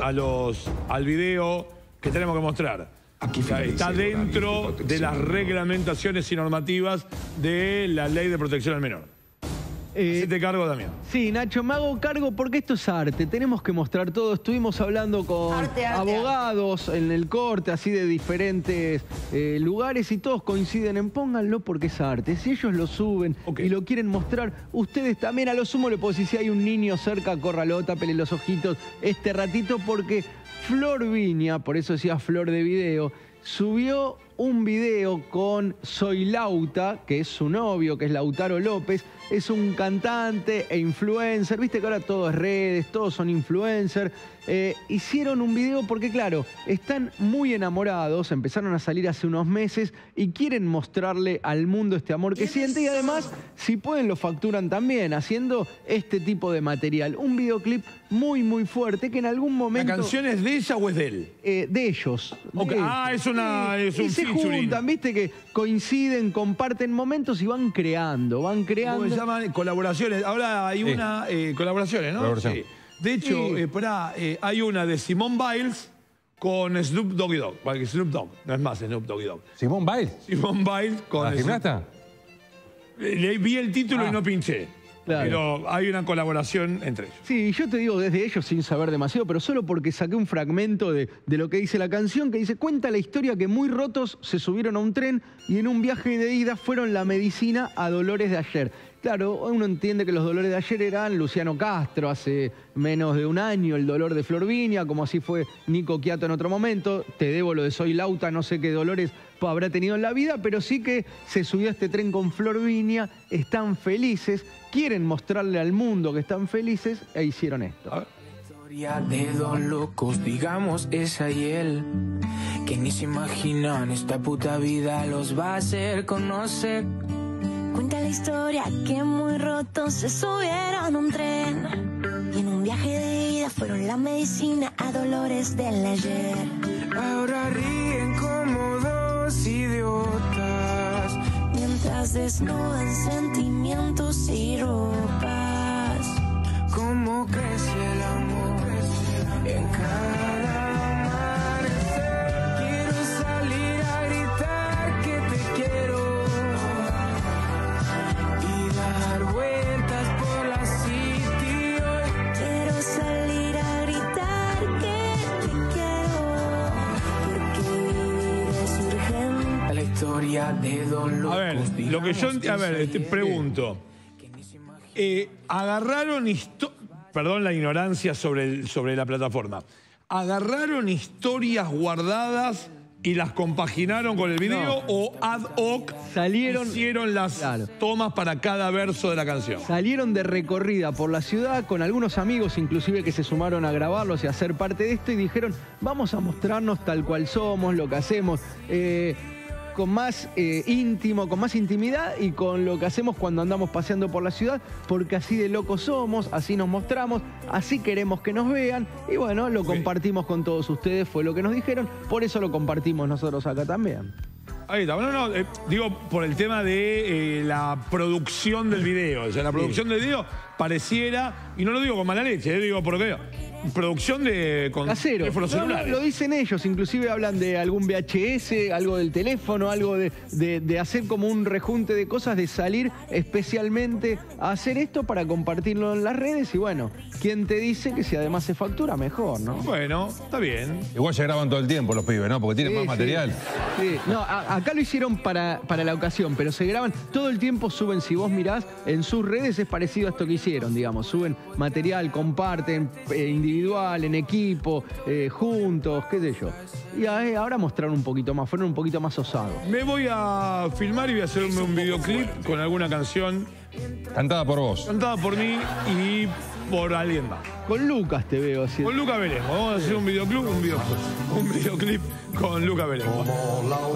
a los, al video que tenemos que mostrar. Aquí Está dentro de las reglamentaciones y normativas de la ley de protección al menor. Eh, Hacete cargo también. Sí, Nacho, me hago cargo porque esto es arte. Tenemos que mostrar todo. Estuvimos hablando con Arte, arte, abogados en el corte, así de diferentes eh, lugares, y todos coinciden en pónganlo porque es arte. Si ellos lo suben y lo quieren mostrar, ustedes también a lo sumo le puedo decir si hay un niño cerca, córralo, tápele los ojitos este ratito, porque Flor Viña, por eso decía Flor de Video, subió un video con Soy Lauta, que es su novio, que es Lautaro López, es un cantante e influencer, viste que ahora todo es redes, todos son influencers. Eh, hicieron un video porque, claro, están muy enamorados, empezaron a salir hace unos meses y quieren mostrarle al mundo este amor que siente y además, si pueden, lo facturan también haciendo este tipo de material. Un videoclip muy, muy fuerte que en algún ¿La momento... canción es de ella o es de él? Eh, de ellos. Ok, de ah, es una- es un y se juntan, viste que coinciden, comparten momentos y van creando, van ¿Cómo creando. Llaman? Colaboraciones. Ahora hay Sí. una, eh, colaboraciones, ¿no? Colaboración. Sí. De hecho, Sí. eh, pará, eh, hay una de Simone Biles con Snoop Doggy Dogg. Porque Snoop Dogg, no es más Snoop Doggy Dogg. Simón Biles, Simone Biles con... la gimnasta. Le vi el título Ah. y no pinché. Claro. Pero hay una colaboración entre ellos. Sí, yo te digo desde ellos sin saber demasiado, pero solo porque saqué un fragmento de, de lo que dice la canción, que dice, cuenta la historia que muy rotos se subieron a un tren y en un viaje de ida fueron la medicina a dolores de ayer. Claro, uno entiende que los dolores de ayer eran Luciano Castro hace menos de un año, el dolor de Florvinia, como así fue Nico Quiato en otro momento. Te debo lo de Soy Lauta, no sé qué dolores habrá tenido en la vida, pero sí que se subió a este tren con Florvinia, están felices, quieren mostrarle al mundo que están felices e hicieron esto. A ver. Historia de dos locos, digamos esa y él, que ni se imaginan esta puta vida los va a hacer conocer. Cuenta la historia que muy rotos se subieron a un tren y en un viaje de ida fueron la medicina a dolores del ayer. Ahora ríen como dos idiotas. Mientras desnudan sentimientos y ropas. Historia de dos locos. A ver, lo que yo... A ver, te pregunto. Eh, agarraron... Perdón la ignorancia sobre, el- sobre la plataforma. ¿Agarraron historias guardadas y las compaginaron con el video o ad hoc Salieron- hicieron las Claro. tomas para cada verso de la canción? Salieron de recorrida por la ciudad con algunos amigos, inclusive que se sumaron a grabarlos y a ser parte de esto, y dijeron, vamos a mostrarnos tal cual somos, lo que hacemos, eh, con más eh, íntimo, con más intimidad y con lo que hacemos cuando andamos paseando por la ciudad, porque así de locos somos, así nos mostramos, así queremos que nos vean, y bueno, lo compartimos con todos ustedes, fue lo que nos dijeron, por eso lo compartimos nosotros acá también. Ahí está. No, no, eh, digo por el tema de eh, la producción del video. O sea, la producción del video pareciera, y no lo digo con mala leche, digo porque producción de con Casero. teléfonos No, no, celulares. lo dicen ellos, inclusive hablan de algún VHS, algo del teléfono, algo de, de- de hacer como un rejunte de cosas, de salir especialmente a hacer esto para compartirlo en las redes. Y bueno, ¿quién te dice que si además se factura, mejor, no? Bueno, está bien. Igual se graban todo el tiempo los pibes, ¿no? Porque tienen Sí, más sí. material. Sí. No, a- acá lo hicieron para, para la ocasión, pero se graban, todo el tiempo suben, si vos mirás, en sus redes es parecido a esto que hicieron, digamos, suben material, comparten, eh, individual, en equipo, eh, juntos, qué sé yo. Y ahora mostraron un poquito más, fueron un poquito más osados. Me voy a filmar y voy a hacerme un videoclip con alguna canción Cantada por vos. cantada por mí y por alguien más. Con Lucas te veo así. Con Luca Veremos. Vamos a hacer un videoclip, un videoclip, un videoclip con Luca Veremos.